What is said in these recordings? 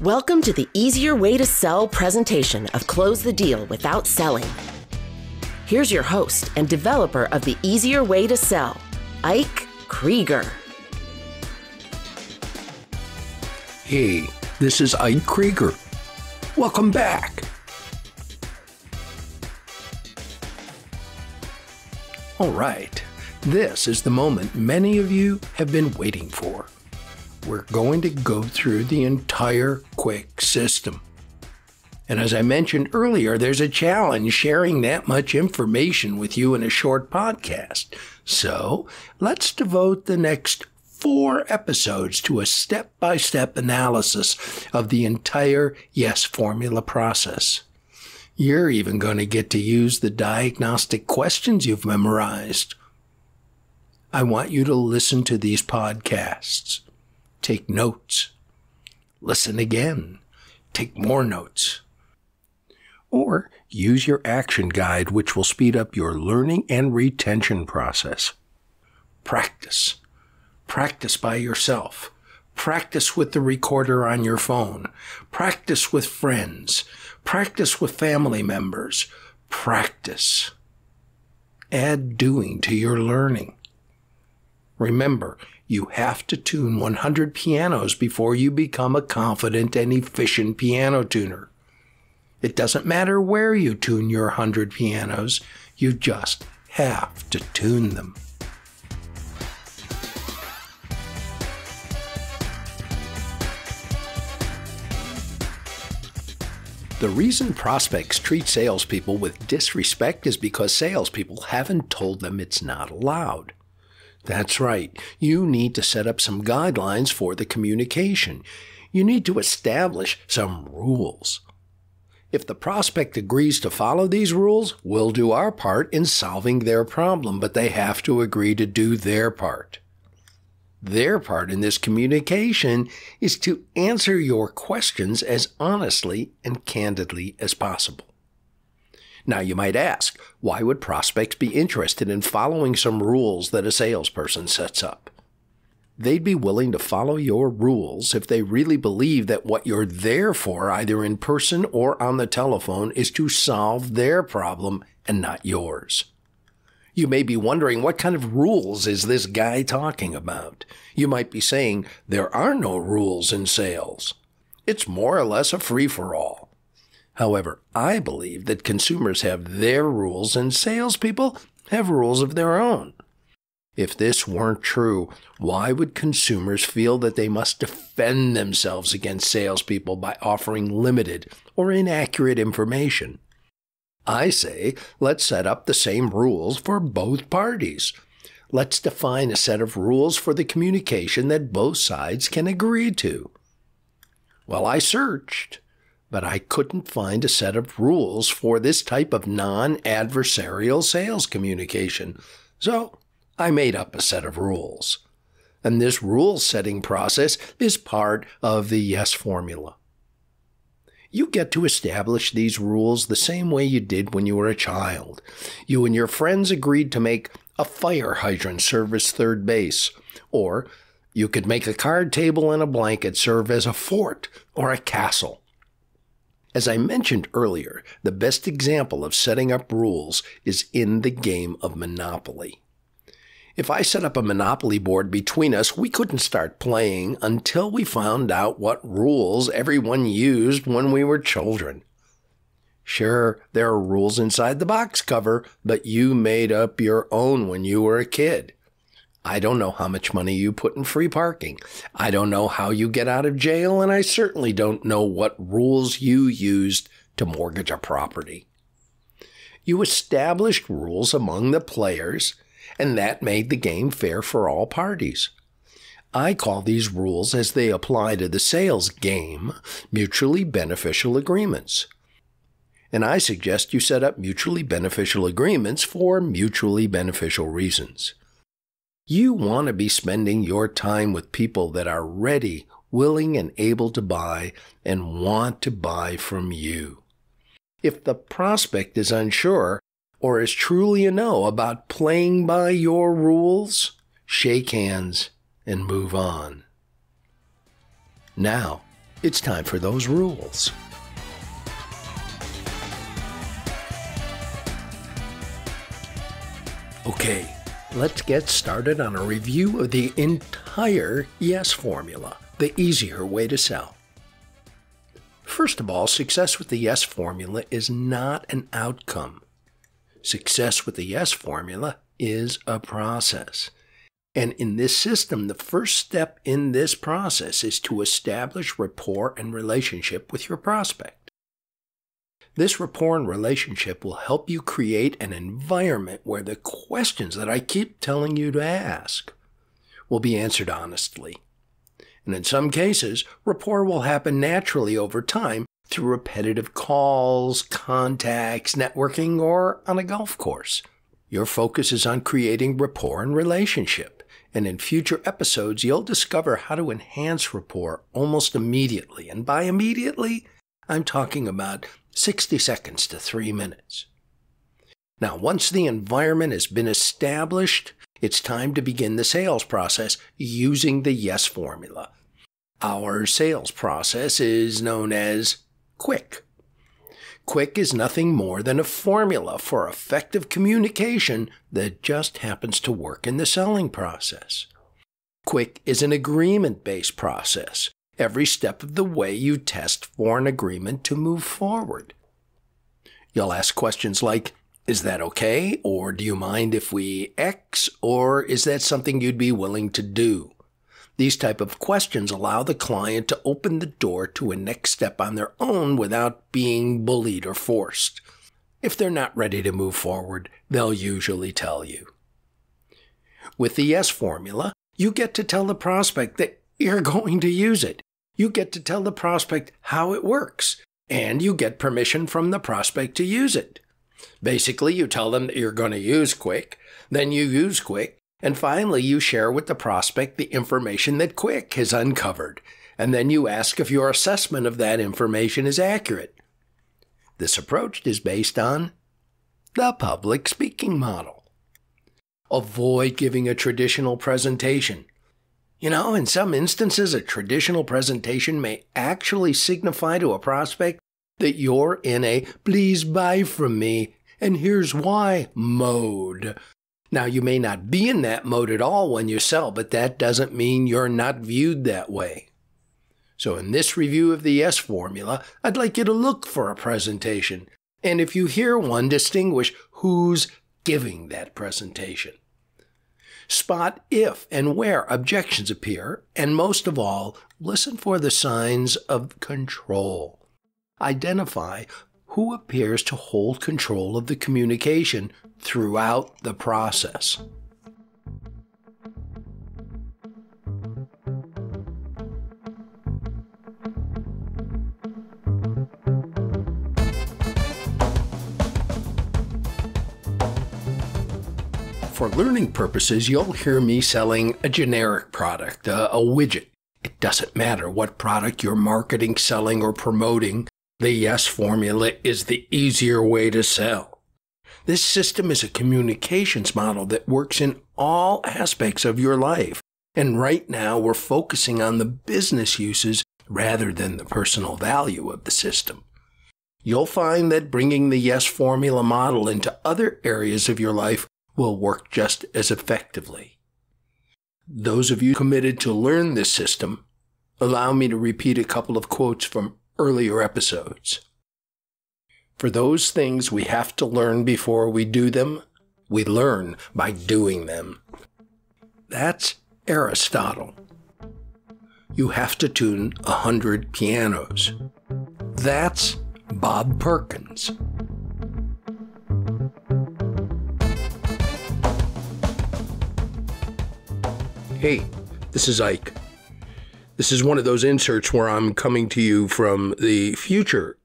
Welcome to the easier way to sell presentation of Close the Deal Without Selling. Here's your host and developer of the easier way to sell, Ike Krieger. Hey, this is Ike Krieger. Welcome back. All right, this is the moment many of you have been waiting for. We're going to go through the entire Quick system. And as I mentioned earlier, there's a challenge sharing that much information with you in a short podcast. So let's devote the next four episodes to a step by step analysis of the entire Yes formula process. You're even going to get to use the diagnostic questions you've memorized. I want you to listen to these podcasts. Take notes. Listen again. Take more notes. Or use your action guide, which will speed up your learning and retention process. Practice. Practice by yourself. Practice with the recorder on your phone. Practice with friends. Practice with family members. Practice. Add doing to your learning. Remember, you have to tune 100 pianos before you become a confident and efficient piano tuner. It doesn't matter where you tune your 100 pianos, you just have to tune them. The reason prospects treat salespeople with disrespect is because salespeople haven't told them it's not allowed. That's right. You need to set up some guidelines for the communication. You need to establish some rules. If the prospect agrees to follow these rules, we'll do our part in solving their problem, but they have to agree to do their part. Their part in this communication is to answer your questions as honestly and candidly as possible. Now, you might ask, why would prospects be interested in following some rules that a salesperson sets up? They'd be willing to follow your rules if they really believe that what you're there for, either in person or on the telephone, is to solve their problem and not yours. You may be wondering what kind of rules is this guy talking about? You might be saying there are no rules in sales. It's more or less a free for all. However, I believe that consumers have their rules and salespeople have rules of their own. If this weren't true, why would consumers feel that they must defend themselves against salespeople by offering limited or inaccurate information? I say, let's set up the same rules for both parties. Let's define a set of rules for the communication that both sides can agree to. Well, I searched, but I couldn't find a set of rules for this type of non adversarial sales communication. So I made up a set of rules. And this rule setting process is part of the yes formula. You get to establish these rules the same way you did when you were a child. You and your friends agreed to make a fire hydrant serve as third base, or you could make a card table and a blanket serve as a fort or a castle. As I mentioned earlier, the best example of setting up rules is in the game of Monopoly. If I set up a Monopoly board between us, we couldn't start playing until we found out what rules everyone used when we were children. Sure, there are rules inside the box cover, but you made up your own when you were a kid. I don't know how much money you put in free parking. I don't know how you get out of jail, and I certainly don't know what rules you used to mortgage a property. You established rules among the players, and that made the game fair for all parties. I call these rules, as they apply to the sales game, mutually beneficial agreements. And I suggest you set up mutually beneficial agreements for mutually beneficial reasons. You want to be spending your time with people that are ready, willing, and able to buy and want to buy from you. If the prospect is unsure or is truly a no about playing by your rules, shake hands and move on. Now, it's time for those rules. Okay, let's get started on a review of the entire YES formula, the easier way to sell. First of all, success with the YES formula is not an outcome. Success with the YES formula is a process. And in this system, the first step in this process is to establish rapport and relationship with your prospect. This rapport and relationship will help you create an environment where the questions that I keep telling you to ask will be answered honestly. And in some cases, rapport will happen naturally over time through repetitive calls, contacts, networking, or on a golf course. Your focus is on creating rapport and relationship. And in future episodes, you'll discover how to enhance rapport almost immediately. And by immediately, I'm talking about 60 seconds to three minutes. Now, once the environment has been established, it's time to begin the sales process using the YES formula. Our sales process is known as QUICK. QUICK is nothing more than a formula for effective communication that just happens to work in the selling process. QUICK is an agreement based process every step of the way you test for an agreement to move forward. You'll ask questions like, is that okay? Or do you mind if we X? Or is that something you'd be willing to do? These type of questions allow the client to open the door to a next step on their own without being bullied or forced. If they're not ready to move forward, they'll usually tell you. With the YES formula, you get to tell the prospect that you're going to use it. You get to tell the prospect how it works, and you get permission from the prospect to use it. Basically, you tell them that you're going to use Quick, then you use Quick, and finally you share with the prospect the information that Quick has uncovered, and then you ask if your assessment of that information is accurate. This approach is based on the public speaking model. Avoid giving a traditional presentation. You know, in some instances, a traditional presentation may actually signify to a prospect that you're in a please buy from me and here's why mode. Now, you may not be in that mode at all when you sell, but that doesn't mean you're not viewed that way. So, in this review of the YES formula, I'd like you to look for a presentation. And if you hear one, distinguish who's giving that presentation. Spot if and where objections appear, and most of all, listen for the signs of control. Identify who appears to hold control of the communication throughout the process. For learning purposes, you'll hear me selling a generic product, a, a, widget. It doesn't matter what product you're marketing, selling, or promoting, the YES formula is the easier way to sell. This system is a communications model that works in all aspects of your life. And right now, we're focusing on the business uses rather than the personal value of the system. You'll find that bringing the YES formula model into other areas of your life will work just as effectively. Those of you committed to learn this system, allow me to repeat a couple of quotes from earlier episodes. For those things we have to learn before we do them, we learn by doing them. That's Aristotle. You have to tune a hundred pianos. That's Bob Perkins. Hey, this is Ike. This is one of those inserts where I'm coming to you from the future.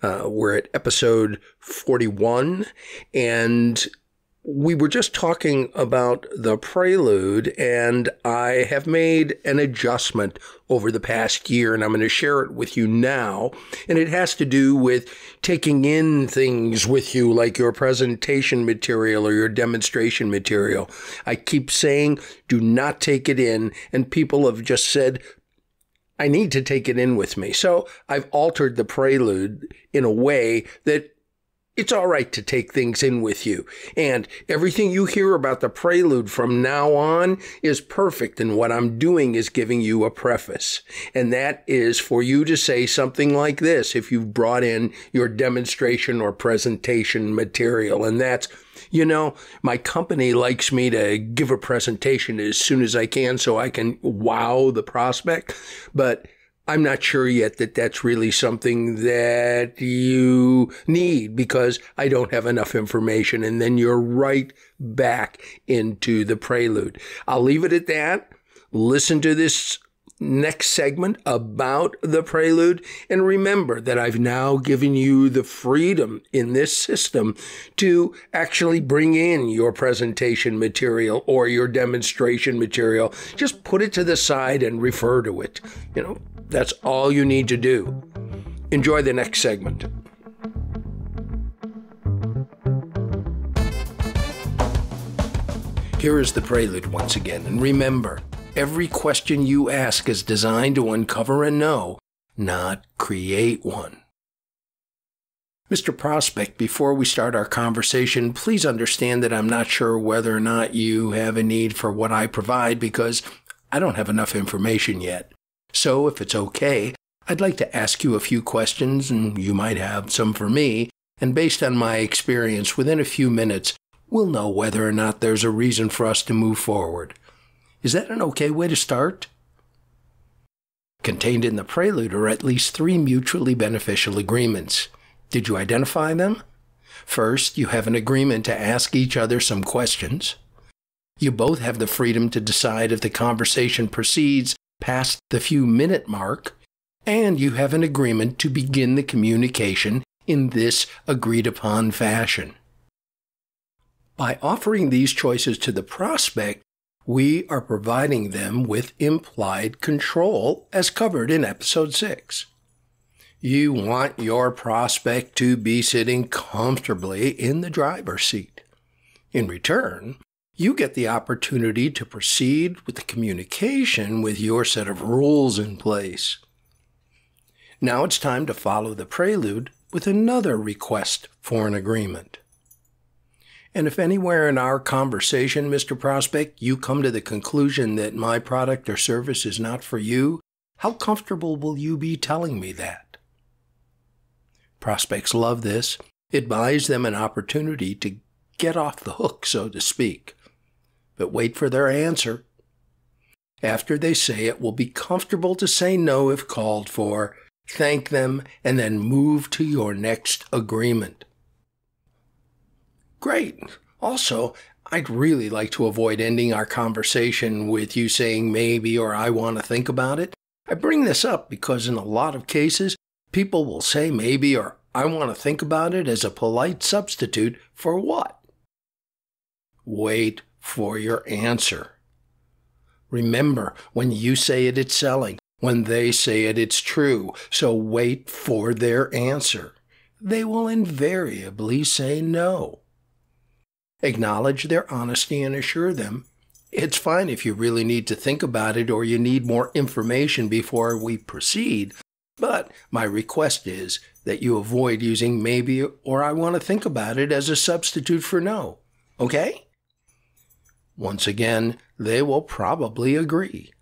Uh, we're at episode 41, and we were just talking about the prelude, and I have made an adjustment over the past year, and I'm going to share it with you now. And it has to do with taking in things with you, like your presentation material or your demonstration material. I keep saying, do not take it in, and people have just said, I need to take it in with me. So I've altered the prelude in a way that it's all right to take things in with you. And everything you hear about the prelude from now on is perfect. And what I'm doing is giving you a preface. And that is for you to say something like this if you've brought in your demonstration or presentation material. And that's, you know, my company likes me to give a presentation as soon as I can so I can wow the prospect. But I'm not sure yet that that's really something that you need because I don't have enough information. And then you're right back into the prelude. I'll leave it at that. Listen to this next segment about the prelude. And remember that I've now given you the freedom in this system to actually bring in your presentation material or your demonstration material. Just put it to the side and refer to it. You know, that's all you need to do. Enjoy the next segment. Here is the prelude once again, and remember every question you ask is designed to uncover a no, not create one. Mr. Prospect, before we start our conversation, please understand that I'm not sure whether or not you have a need for what I provide because I don't have enough information yet. So, if it's okay, I'd like to ask you a few questions, and you might have some for me. And based on my experience, within a few minutes, we'll know whether or not there's a reason for us to move forward. Is that an okay way to start? Contained in the prelude are at least three mutually beneficial agreements. Did you identify them? First, you have an agreement to ask each other some questions. You both have the freedom to decide if the conversation proceeds past the few minute mark, and you have an agreement to begin the communication in this agreed upon fashion. By offering these choices to the prospect, we are providing them with implied control as covered in episode 6. You want your prospect to be sitting comfortably in the driver's seat. In return, you get the opportunity to proceed with the communication with your set of rules in place. Now it's time to follow the prelude with another request for an agreement. And if anywhere in our conversation, Mr. Prospect, you come to the conclusion that my product or service is not for you, how comfortable will you be telling me that? Prospects love this. It buys them an opportunity to get off the hook, so to speak but wait for their answer. After they say it, will be comfortable to say no if called for, thank them, and then move to your next agreement. Great. Also, I'd really like to avoid ending our conversation with you saying maybe or I want to think about it. I bring this up because in a lot of cases, people will say maybe or I want to think about it as a polite substitute for what? Wait for your answer. Remember, when you say it, it's selling. When they say it, it's true. So wait for their answer. They will invariably say no. Acknowledge their honesty and assure them it's fine if you really need to think about it or you need more information before we proceed. But my request is that you avoid using maybe or I want to think about it as a substitute for no. Okay? Once again, they will probably agree.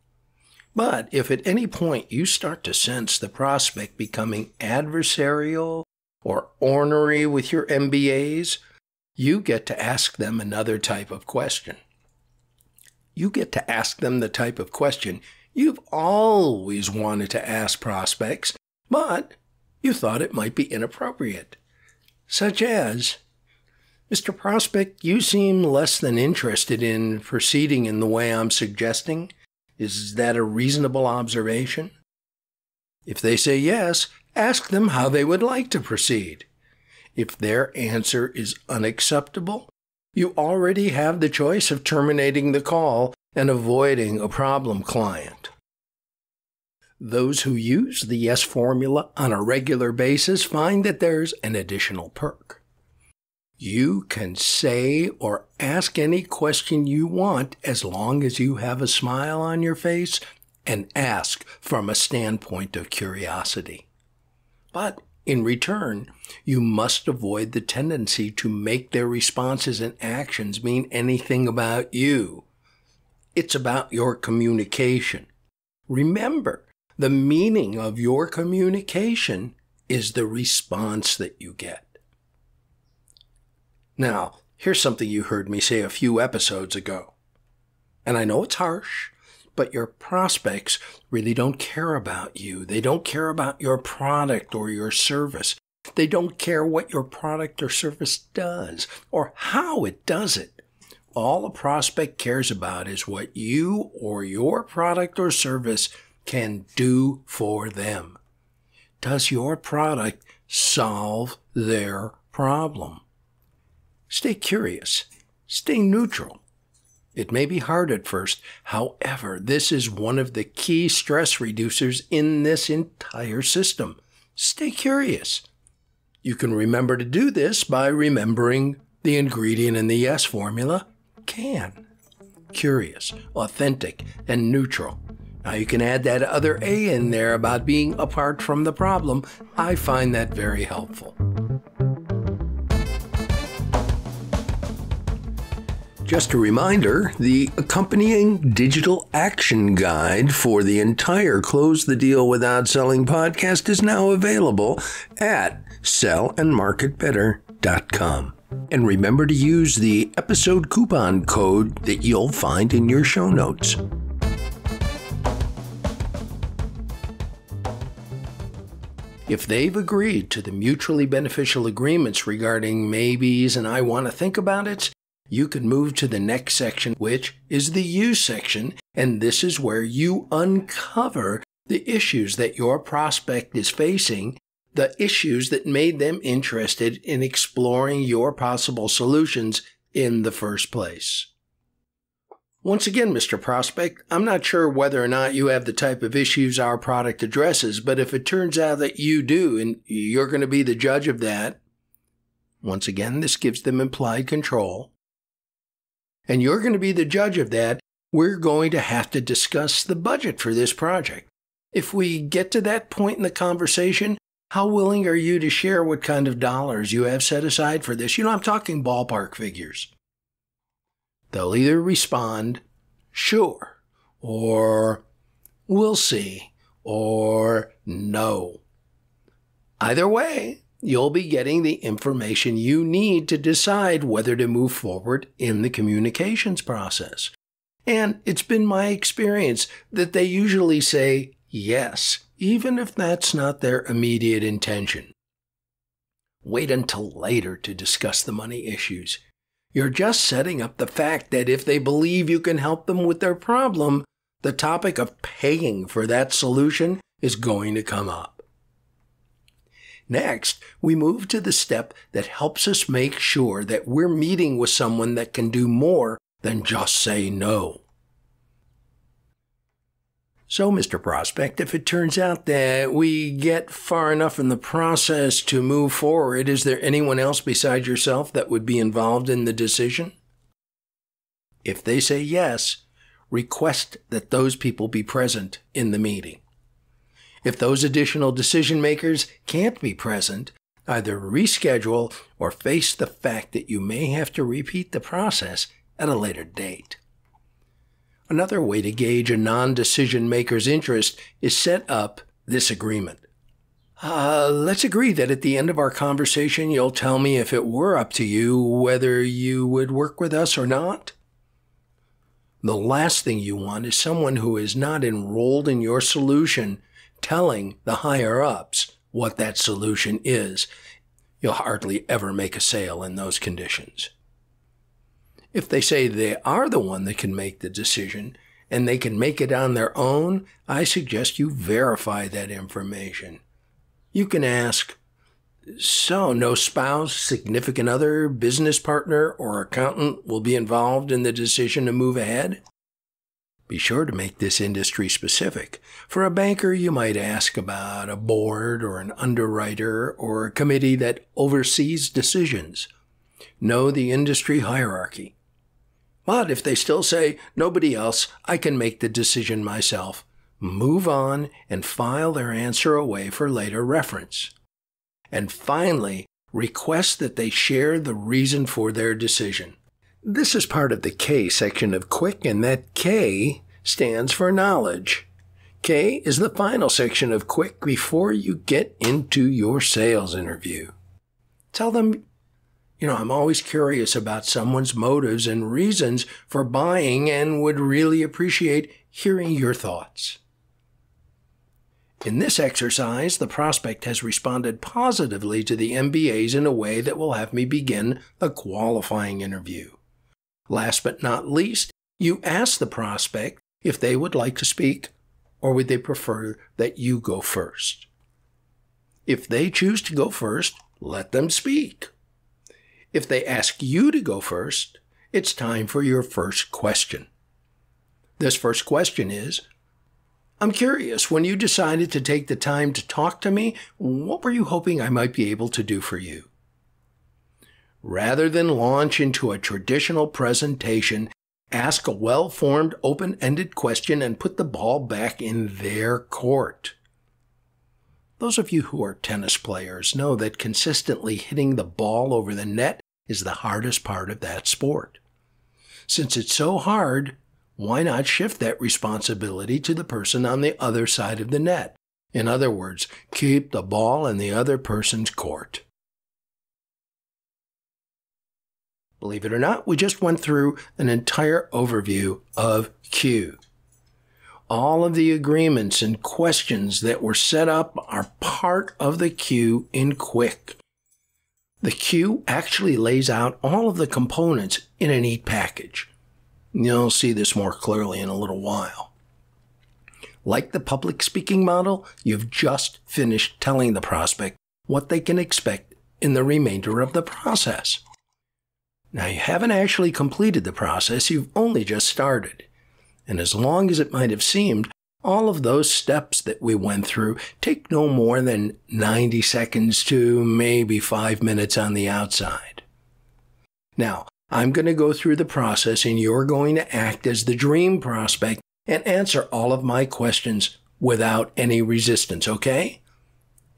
But if at any point you start to sense the prospect becoming adversarial or ornery with your MBAs, you get to ask them another type of question. You get to ask them the type of question you've always wanted to ask prospects, but you thought it might be inappropriate. Such as, Mr. Prospect, you seem less than interested in proceeding in the way I'm suggesting. Is that a reasonable observation? If they say yes, ask them how they would like to proceed. If their answer is unacceptable, you already have the choice of terminating the call and avoiding a problem client. Those who use the yes formula on a regular basis find that there's an additional perk. You can say or ask any question you want as long as you have a smile on your face and ask from a standpoint of curiosity. But in return, you must avoid the tendency to make their responses and actions mean anything about you. It's about your communication. Remember, the meaning of your communication is the response that you get. Now, here's something you heard me say a few episodes ago. And I know it's harsh, but your prospects really don't care about you. They don't care about your product or your service. They don't care what your product or service does or how it does it. All a prospect cares about is what you or your product or service can do for them. Does your product solve their problem? Stay curious. Stay neutral. It may be hard at first. However, this is one of the key stress reducers in this entire system. Stay curious. You can remember to do this by remembering the ingredient in the yes formula can. Curious, authentic, and neutral. Now you can add that other A in there about being apart from the problem. I find that very helpful. Just a reminder the accompanying digital action guide for the entire Close the Deal Without Selling podcast is now available at sellandmarketbetter.com. And remember to use the episode coupon code that you'll find in your show notes. If they've agreed to the mutually beneficial agreements regarding maybes and I want to think about it, you can move to the next section, which is the you section, and this is where you uncover the issues that your prospect is facing, the issues that made them interested in exploring your possible solutions in the first place. Once again, Mr. Prospect, I'm not sure whether or not you have the type of issues our product addresses, but if it turns out that you do and you're going to be the judge of that, once again, this gives them implied control and you're going to be the judge of that, we're going to have to discuss the budget for this project. If we get to that point in the conversation, how willing are you to share what kind of dollars you have set aside for this? You know, I'm talking ballpark figures. They'll either respond, sure, or we'll see, or no. Either way, you'll be getting the information you need to decide whether to move forward in the communications process. And it's been my experience that they usually say yes, even if that's not their immediate intention. Wait until later to discuss the money issues. You're just setting up the fact that if they believe you can help them with their problem, the topic of paying for that solution is going to come up. Next, we move to the step that helps us make sure that we're meeting with someone that can do more than just say no. So, Mr. Prospect, if it turns out that we get far enough in the process to move forward, is there anyone else besides yourself that would be involved in the decision? If they say yes, request that those people be present in the meeting. If those additional decision makers can't be present, either reschedule or face the fact that you may have to repeat the process at a later date. Another way to gauge a non decision maker's interest is set up this agreement. Uh, let's agree that at the end of our conversation, you'll tell me if it were up to you whether you would work with us or not. The last thing you want is someone who is not enrolled in your solution telling the higher ups what that solution is, you'll hardly ever make a sale in those conditions. If they say they are the one that can make the decision and they can make it on their own, I suggest you verify that information. You can ask, so no spouse, significant other, business partner, or accountant will be involved in the decision to move ahead? Be sure to make this industry specific. For a banker, you might ask about a board or an underwriter or a committee that oversees decisions. Know the industry hierarchy. But if they still say, nobody else, I can make the decision myself, move on, and file their answer away for later reference. And finally, request that they share the reason for their decision. This is part of the K section of Quick, and that K stands for knowledge. K is the final section of Quick before you get into your sales interview. Tell them, you know, I'm always curious about someone's motives and reasons for buying and would really appreciate hearing your thoughts. In this exercise, the prospect has responded positively to the MBAs in a way that will have me begin the qualifying interview. Last but not least, you ask the prospect if they would like to speak or would they prefer that you go first? If they choose to go first, let them speak. If they ask you to go first, it's time for your first question. This first question is I'm curious, when you decided to take the time to talk to me, what were you hoping I might be able to do for you? Rather than launch into a traditional presentation, ask a well formed, open ended question and put the ball back in their court. Those of you who are tennis players know that consistently hitting the ball over the net is the hardest part of that sport. Since it's so hard, why not shift that responsibility to the person on the other side of the net? In other words, keep the ball in the other person's court. Believe it or not, we just went through an entire overview of Q. All of the agreements and questions that were set up are part of the Q in Quick. The Q actually lays out all of the components in a neat package. You'll see this more clearly in a little while. Like the public speaking model, you've just finished telling the prospect what they can expect in the remainder of the process. Now, you haven't actually completed the process, you've only just started. And as long as it might have seemed, all of those steps that we went through take no more than 90 seconds to maybe five minutes on the outside. Now, I'm going to go through the process and you're going to act as the dream prospect and answer all of my questions without any resistance, okay?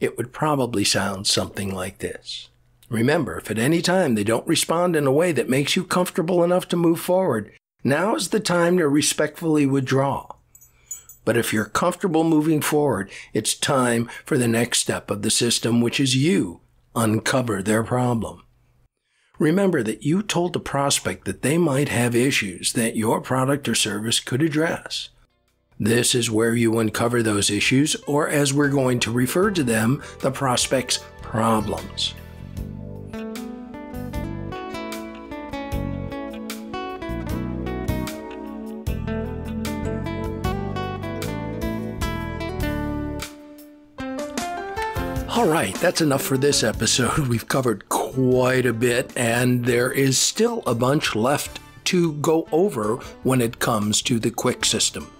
It would probably sound something like this. Remember, if at any time they don't respond in a way that makes you comfortable enough to move forward, now is the time to respectfully withdraw. But if you're comfortable moving forward, it's time for the next step of the system, which is you uncover their problem. Remember that you told the prospect that they might have issues that your product or service could address. This is where you uncover those issues, or as we're going to refer to them, the prospect's problems. All right, that's enough for this episode. We've covered quite a bit, and there is still a bunch left to go over when it comes to the quick system.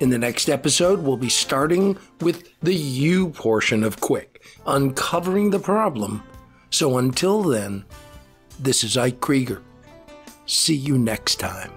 In the next episode, we'll be starting with the U portion of Quick, uncovering the problem. So until then, this is Ike Krieger. See you next time.